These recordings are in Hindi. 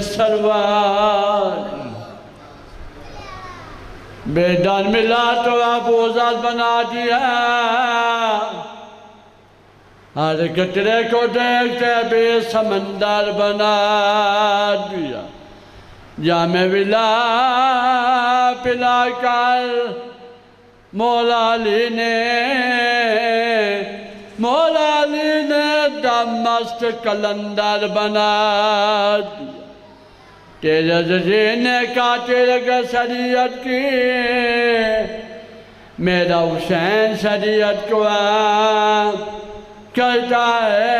सरवार। बेदान मिला तो आप ओजाद बना दिया। हर कचरे को देखते बे समंदर बना दिया। जाम मिला पिला कर मोलाली ने। मोलाली ने मस्त कलंदर बना दिया। तेरे जजी ने काटे लगा शरीयत की। मेरा हुसैन शरीयत को कहता है,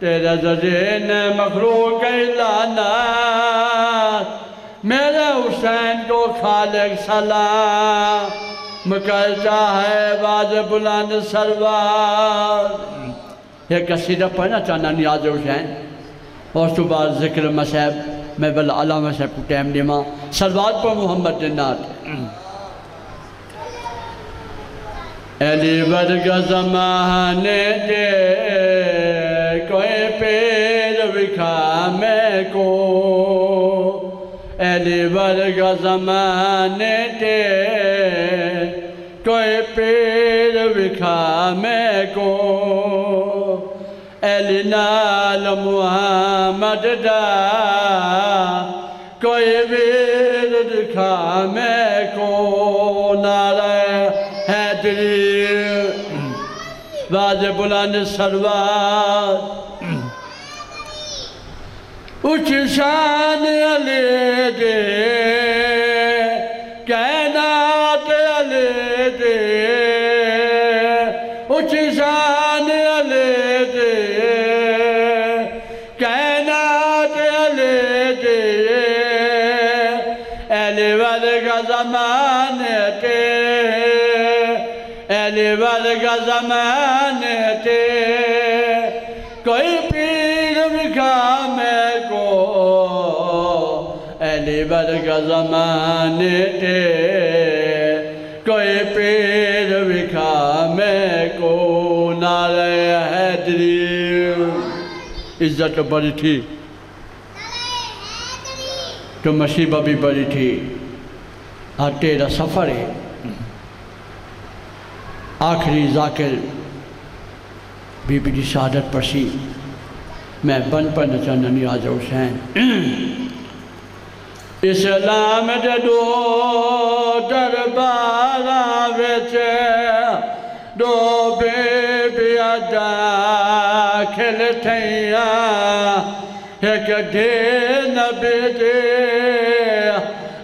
तेरा जजी ने मखरू कहलाना मेरे हुसैन को खालिक सलाम। कहता है, बाज बुलंद सरवार। ये कसीदा पढ़ना चाहना नियाज हुसैन? और सुबह ज़िक्र मसैब मैं बल अला मसैब को टाइम दिमा सलवात पर मोहम्मद जन्नात। अली वर्ग जमाने दे कोई पेर विखा मैं को। अली वर्ग जमाने दे कोई पेर विखा मैं को। एलिनाल मुहम्मद कोई वीर दिखा मैं को नारे हैदरी बाज बुलंद सरवार। उच्च शान अले दे। जमाने ते एले वर्ग जमाने ते कोई पीर विखा मैं को एले वर्ग जमाने ते कोई पीर विखा मैं को नारे हैदरी इज़्ज़त बड़ी थी तो मसीबा भी बड़ी थी और तेरा सफ़र है। आखिरी जाकिर बीबी की शहादत पसी मैं बन पर नचाना नियाज हुसैन। इस्लाम जदो दरबारा विच दो बेबिया दाखिल थिया एक ढे नबे दे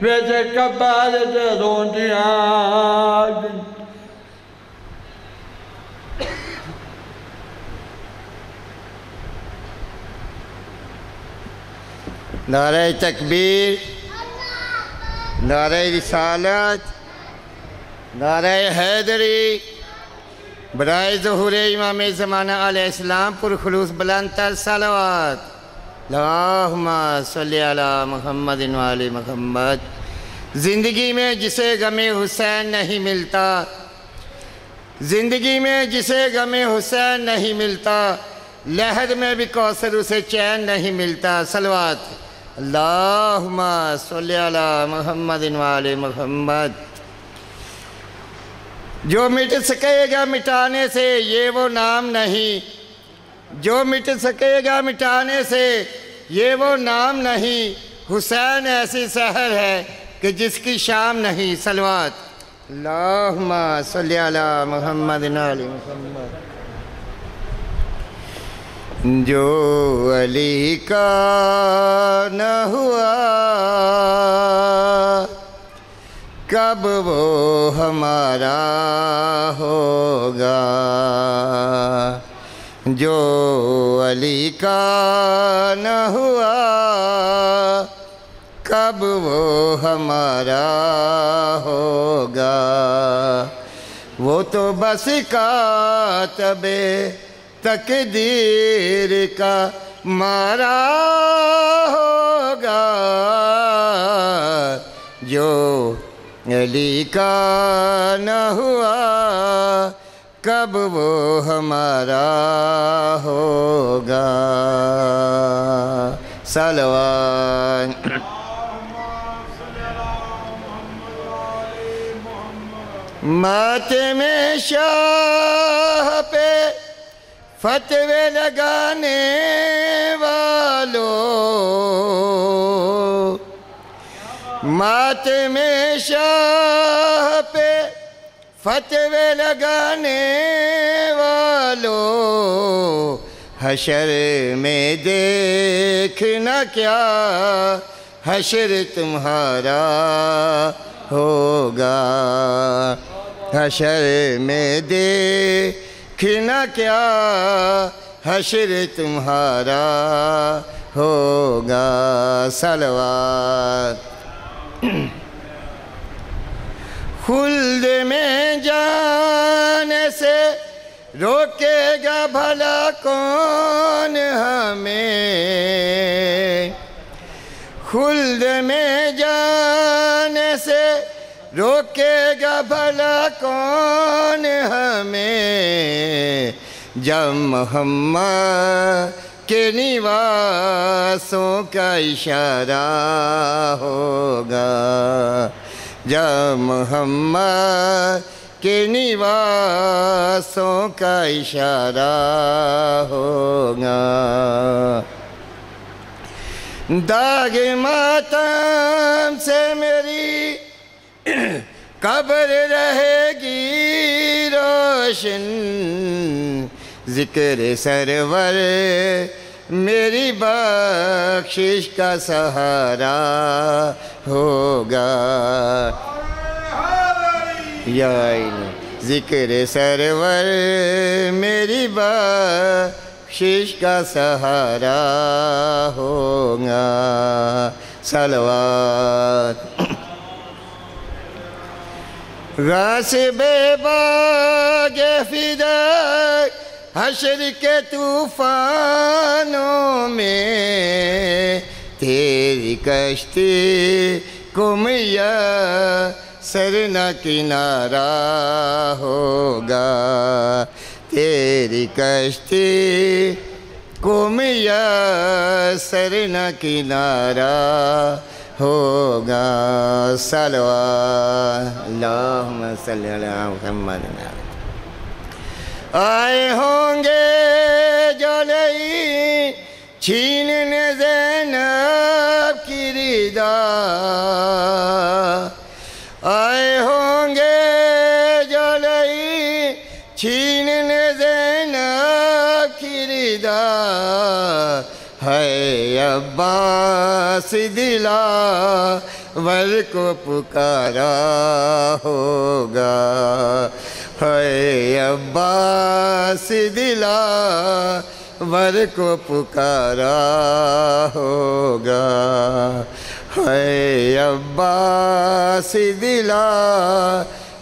जख्मी वेज कबार रोंदिया नारे तकबीर नारे रिसालत नारे हैदरी बरए जहूर इमाम ज़माना अलैहिस्सलाम पुरखलूस बुलंद सलवात अला मुहम्मद। वाले ज़िंदगी में जिसे गमे हुसैन नहीं मिलता, ज़िंदगी में जिसे गमे हुसैन नहीं मिलता लहर में भी कौसर उसे चैन नहीं मिलता, सलवात। मोहम्मद वाले मोहम्मद। जो मिट सकेगा मिटाने से ये वो नाम नहीं जो मिट सकेगा मिटाने से, ये वो नाम नहीं। हुसैन ऐसी शहर है कि जिसकी शाम नहीं। सलवात। अल्लाहुम्मा सल्ली मोहम्मद मोहम्मद। जो अली का न हुआ, कब वो हमारा होगा? जो अली का न हुआ, कब वो हमारा होगा? वो तो बस का तबे तकदीर का मारा होगा। जो अली का न हुआ कब वो हमारा होगा? सलवान। माते में शाह पे फतवे लगाने वालों। माते में शाह फतवे लगाने वालों, हशर में देखना क्या? हशर तुम्हारा होगा। हशर में देखना क्या? हशर तुम्हारा होगा। सलवार। खुल्द में जाने से रोकेगा भला कौन हमें? खुल्द में जाने से रोकेगा भला कौन हमें? जब मोहम्मद के निवासों का इशारा होगा जब मोहम्मद के निवासों का इशारा होगा। दाग मातम से मेरी कब्र रहेगी रोशन, ज़िक्र सरवर मेरी बख्शिश का सहारा होगा। ज़िक्र सरवर, मेरी बख्शिश का सहारा होगा। सलवात। गासिबे बागे फिदक हशर के तूफानों में तेरी कश्ती कुमिया सरना किनारा होगा। तेरी कश्ती कुमिया सरना किनारा होगा। सलवा अल्लाहुम्मा सल्ली अला मुहम्मद। आए होंगे जो नहीं छीनने जैनब की आए होंगे जो नहीं छीनने जैनब की है अब्बास दिला वर को पुकारा होगा। है अब्बास दिला, वर को पुकारा होगा। है अब्बास दिला,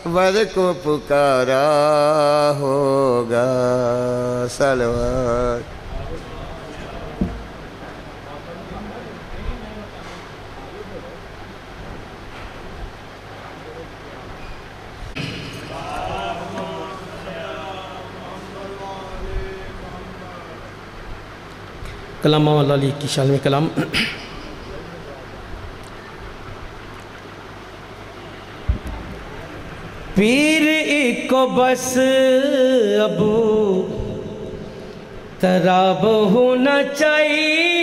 वर को पुकारा होगा। सलवार कलाम लाली की शाल में कलाम। पीर इको बस अबू, तराब होना चाहिए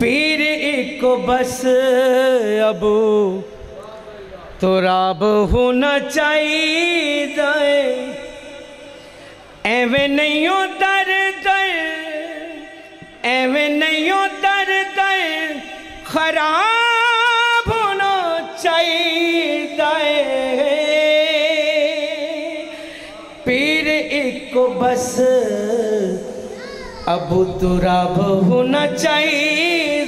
पीर इको बस अबू, तराब होना चाहिए एवं नहीं हो दर एवं नहीं हो दर खराब होना चाहिए। पीर एक बस, अबू तुराब होना चाहिए।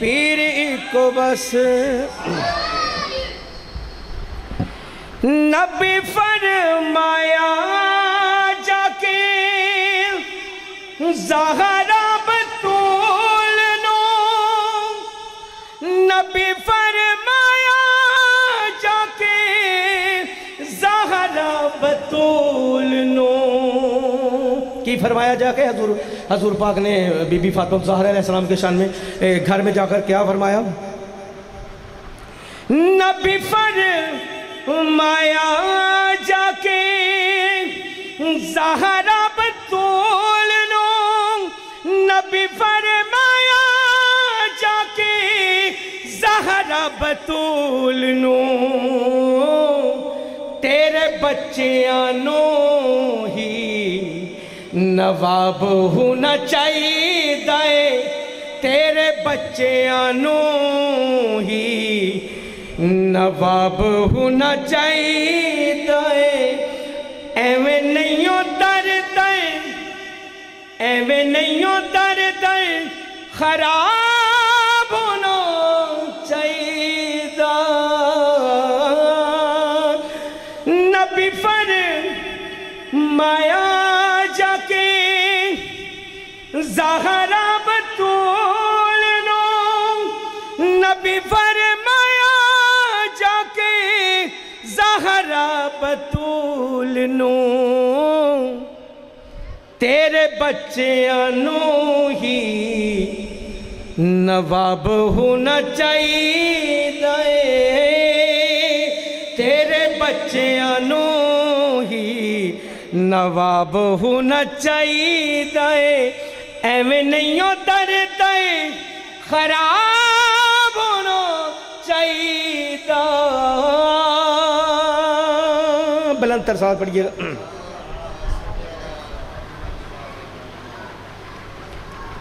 पीर एक बस नबी फरमाया जाके जहरा बतूल नो। नबी फरमाया जाके जहरा बतूल नो। की फरमाया जाके हजूर हजूर पाक ने बीबी फातम जहरा सलाम के शान में घर में जाकर क्या फरमाया? नबी फरमाया जाके जहरा बतूल नो नबी फरमाया, जाके जहरा बतूल नो तेरे बच्चियाँ नो ही नवाब होना चाहिए। तेरे बच्चियाँ नो ही नवाब होना चाहिए। एवं नहीं दर दर एवं नहीं दर दर, खराब होना चाहिए। नबी फर माया जाके, जहरा बच्चियाँ नो ही नवाब होना चाहिए तेरे बच्चियाँ नो ही नवाब होना चाहिए एवं नहीं दर दे खराब होना चाहिए बुलंद तरसात पढ़िएगा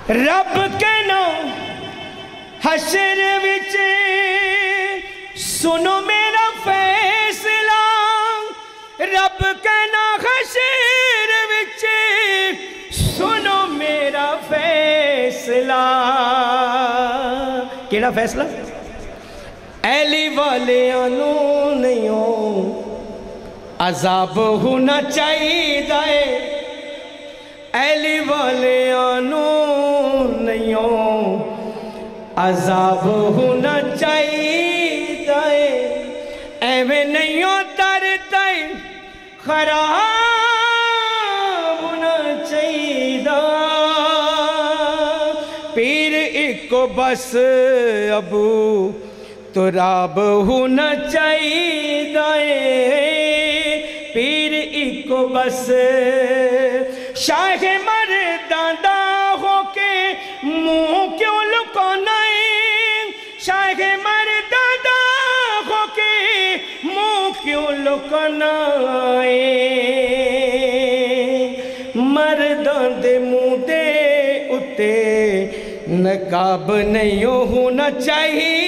रब के कहना हशर विच सुनो मेरा फैसला। रब के कहना हशर विच सुनो मेरा फैसला। केड़ा फैसला? एली वाले हो अजाब होना चाहिए ऐली वाले नहीं हो अजाब होना चाहिए एवं नहीं दर तय खराब होना चाहिए पीर एक बस अबू तुराब होना चाहिए बस। शाह मर दादा हो के मुँह क्यों लुकाना शाह मर दादा हो के मुँह क्यों लुकाना मर्दां दे मुँह दे उत्ते नकाब नहीं होना चाहिए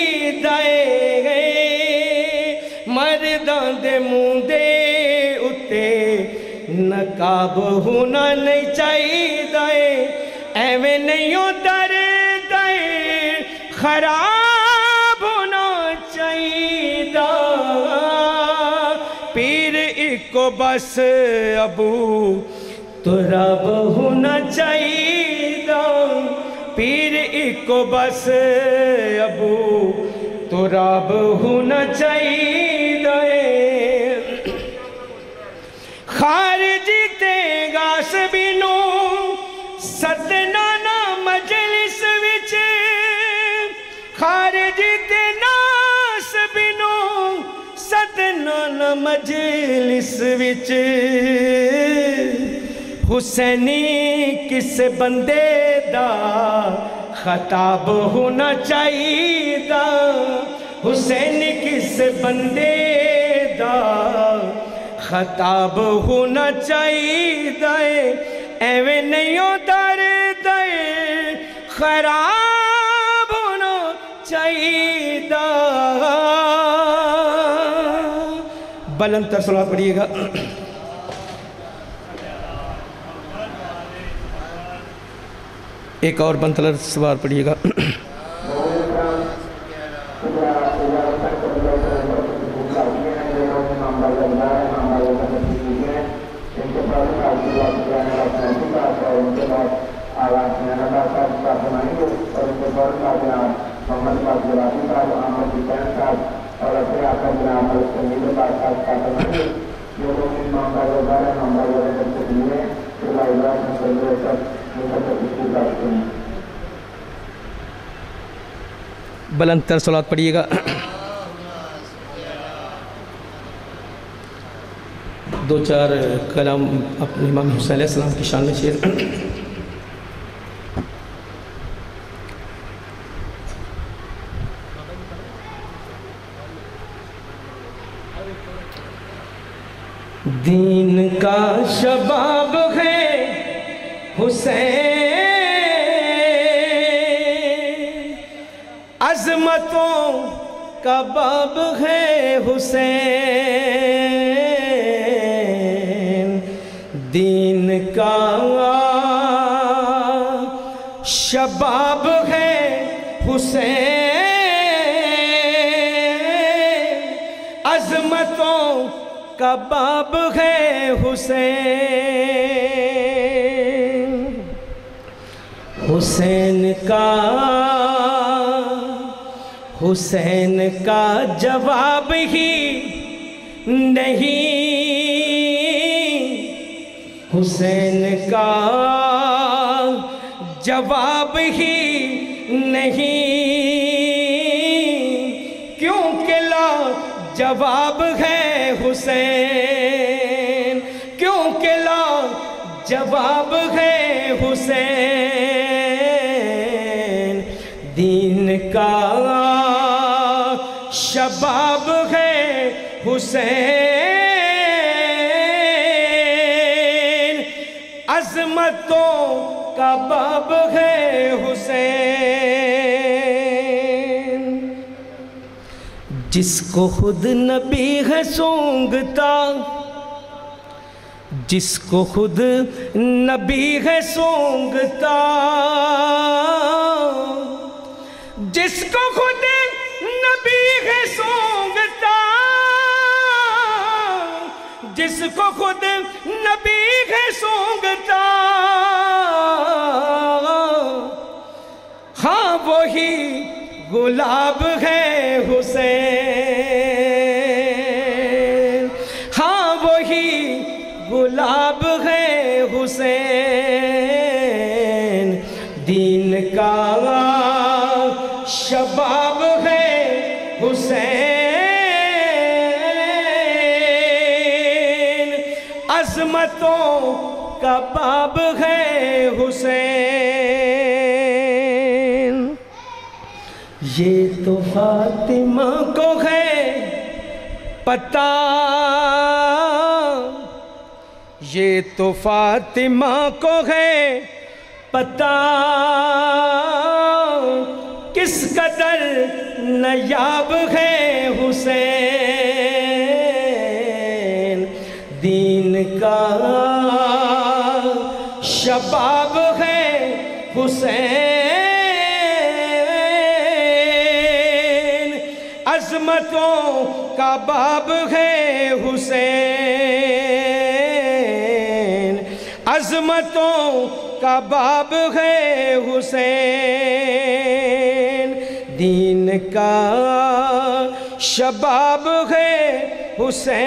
मर्दां दे मुँह दे नकाब होना नहीं चाहिए। एवं नहीं दर दे खराब होना चाहिए। पीर एक बस अबू तुरब होना चाहिए। पीर एक बस अबू तुरब होना चाहिए। देगा सभी नो सदना ना मजलिस विच। खारिज ते ना सभी नो सदना ना मजलिस विच। हुसैनी किस बंदे दा खताब होना चाहिए हुसैन किस बंदे खताब होना चाहिए एवें नहीं हो दर्द खराब होना चाहिए बुलंद तर सलाह पढ़िएगा। एक और बंतलर सवार पढ़िएगा। और अपने आकर जनाब संगीत पाठ का बनाएँगे जो लोग इन मामला वगैरह मामला वगैरह करते हुए तो लाइब्रेरी में चल रहे सब उनका प्रतिष्ठित करते हैं बुलंद तर सलात पढ़िएगा। दो चार कलाम अपने इमाम हुसैन की शान में शेर दीन का शबाब है हुसैन। अजमतों का बाब है हुसैन। दीन का शबाब है हुसैन। का बाब है हुसैन। हुसैन का हुसैन का जवाब ही नहीं। हुसैन का जवाब ही नहीं। क्योंकि ला जवाब है हुसैन। क्योंकि ला जवाब है हुसैन? दीन का शबाब है हुसैन। अजमतों का बाब जिसको खुद नबी है सोंगता जिसको खुद नबी है सोंगता जिसको खुद नबी है सोंगता जिसको खुद नबी है सोंगता हाँ वही गुलाब है हुसैन। ये तो फातिमा को है पता। ये तो फातिमा को है पता। किस कदर नयाब है हुसैन? दीन का शबाब है हुसैन। बाब है हुसैन। अजमतों का बाब है हुसैन। दीन का शबाब है हुसैन।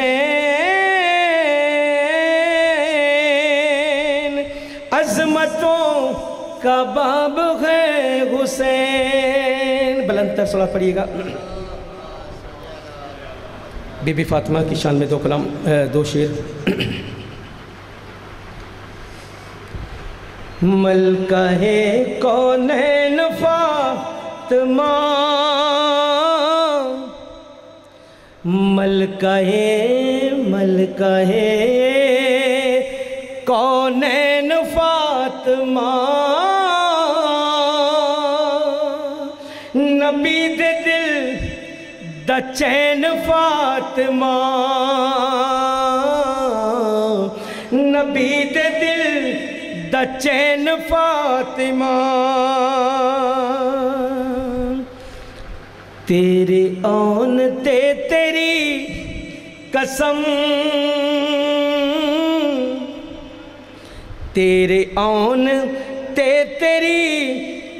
अजमतों का बाब है हुसैन। बुलंद तर सलाह पढ़िएगा। बीबी फातिमा की शान में दो कलाम दो शेर। मलका है कौन है फातिमा मलका है मलका है कौन है फातिमा दा चैन फातिमा। नबी दे दिल दा चैन फातिमा। तेरे आन ते तेरी कसम। तेरे आन ते तेरी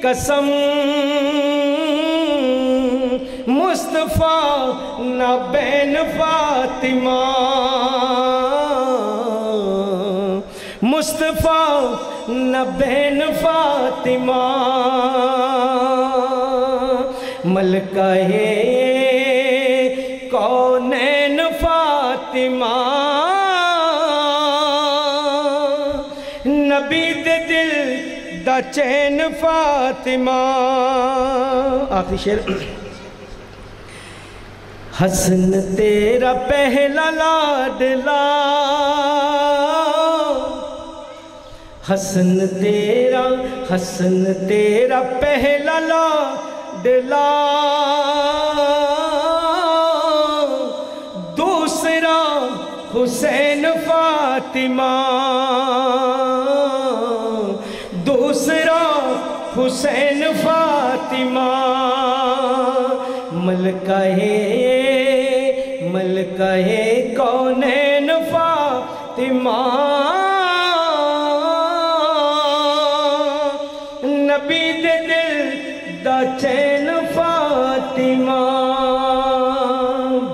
कसम। मुस्तफ़ा, न बैन फातिमा। मुस्तफ़ा, न बैन फातिमा। मलका है कौनैन फातिमा? नबी दे दिल दा चैन फातिमा। आखिरी शेर। हसन तेरा पहला लाडला। हसन तेरा हसन तेरा पहला लाडला। दूसरा हुसैन फातिमा। दूसरा हुसैन फातिमा। मलका है मलका है कौनैन फातिमा नबी दे दिल दा चैन फातिमा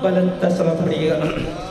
बुलंद तसरा पड़िएगा